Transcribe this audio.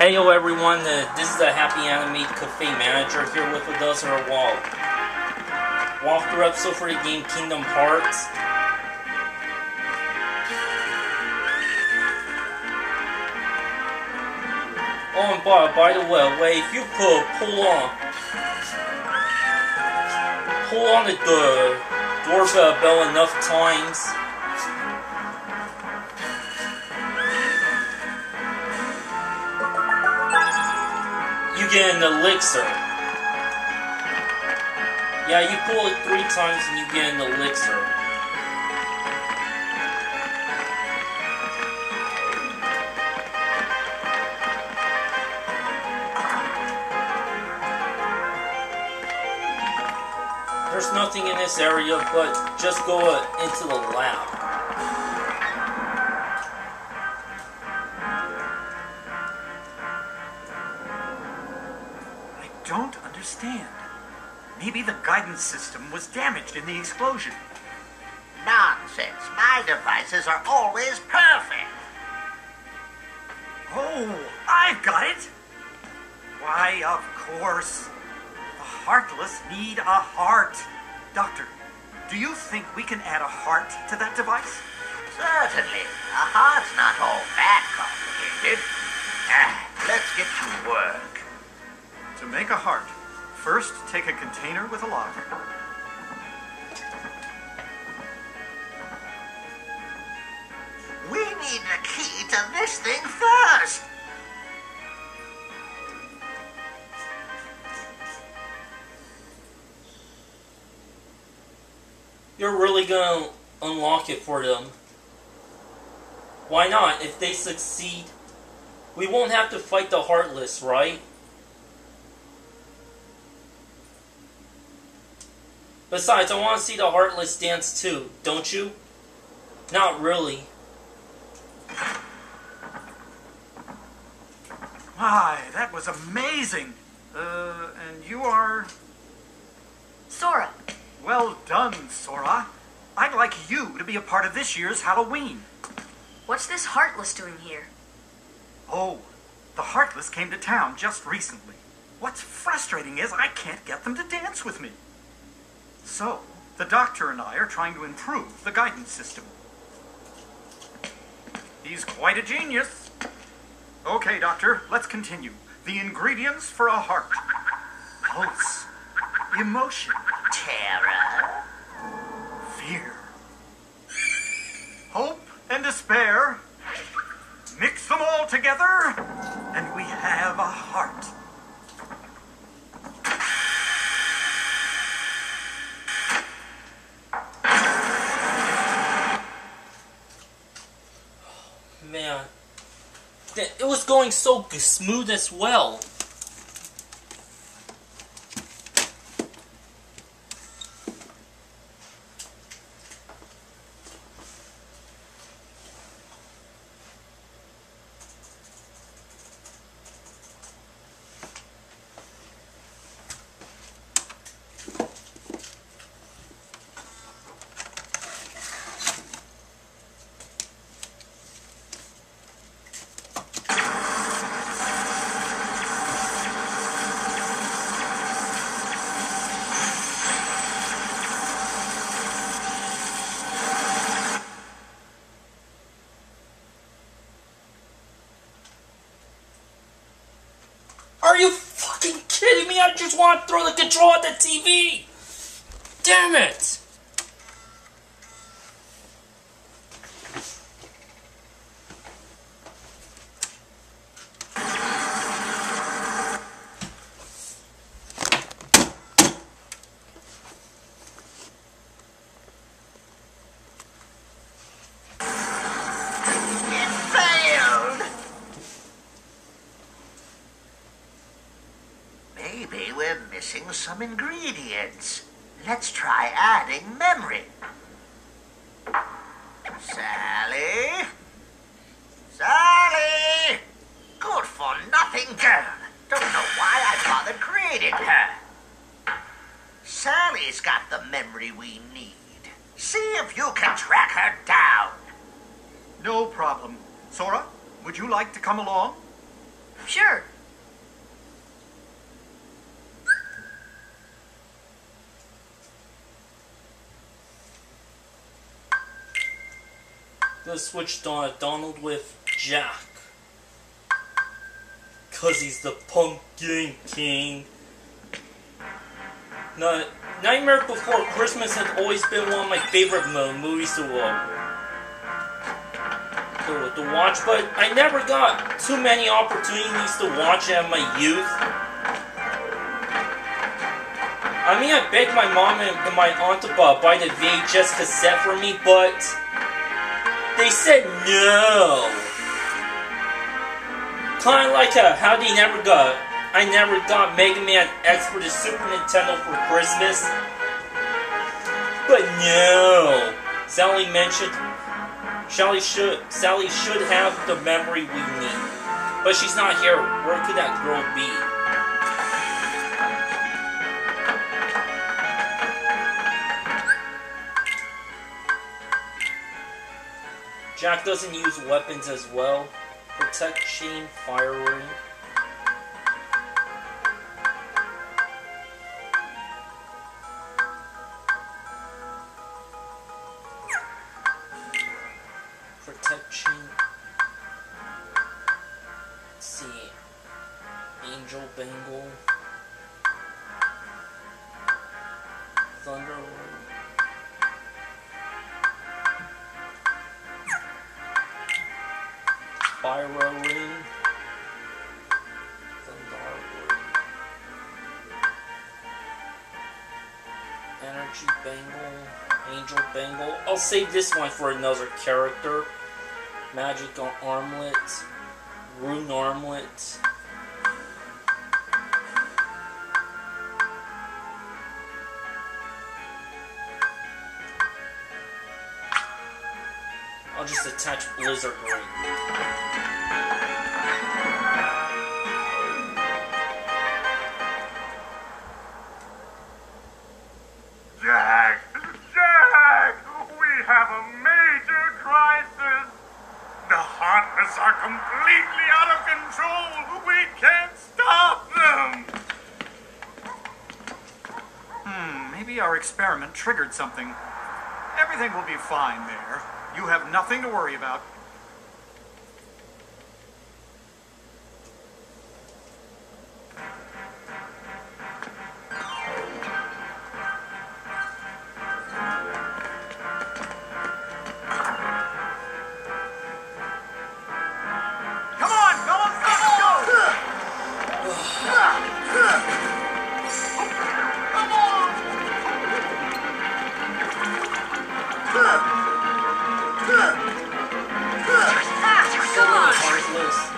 Hey yo everyone, uh, this is the Happy Animaid Cafe manager here with our wall. Walkthrough episode for the game Kingdom Hearts. Oh, and by, by the way, if you could pull on, pull on the door, doorbell bell enough times, get an elixir. Yeah, you pull it three times and you get an elixir. There's nothing in this area, but just go uh, into the lab. Understand. Maybe the guidance system was damaged in the explosion. Nonsense. My devices are always perfect. Oh, I've got it! Why, of course. The heartless need a heart. Doctor, do you think we can add a heart to that device? Certainly. A heart's not all that complicated. Ah, let's get to work. To make a heart, first take a container with a lock. We need the key to this thing first. You're really gonna unlock it for them. Why not? If they succeed, we won't have to fight the Heartless, right? Besides, I want to see the Heartless dance too, don't you? Not really. My, that was amazing. Uh, and you are. Sora, Well done, Sora. I'd like you to be a part of this year's Halloween. what's this Heartless doing here? Oh, the Heartless came to town just recently. What's frustrating is I can't get them to dance with me. So, the doctor and I are trying to improve the guidance system. He's quite a genius. Okay, doctor, let's continue. The ingredients for a heart pulse, emotion, Terror. fear, hope, and despair. Mix them all together, and we have a heart. Man, Th- it was going so smooth as well. Are you fucking kidding me? I just want to throw the control at the TV! Damn it! It missing some ingredients. Let's try adding memory. Sally? Sally! Good for nothing girl. Don't know why I bothered creating her. Sally's got the memory we need. See if you can track her down. No problem. Sora, would you like to come along? Sure. Let's switch Don- Donald with Jack. Cause he's the Pumpkin King. No, Nightmare Before Christmas has always been one of my favorite mo- movies to, uh, to, to watch, but I never got too many opportunities to watch it in my youth. I mean, I begged my mom and my aunt to bu- buy the VHS cassette for me, but they said no. Kind of like uh, how they never got. I never got Mega Man X for the Super Nintendo for Christmas. But no. Sally mentioned Sally should Sally should have the memory we need. But she's not here. Where could that girl be? Jack doesn't use weapons as well. Protect chain Fire Ring. Angel Bangle. I'll save this one for another character. Magic Armlet. Rune Armlet. I'll just attach Blizzard Ring. Heartless are completely out of control! We can't stop them! Hmm, maybe our experiment triggered something. Everything will be fine there. You have nothing to worry about. Come on.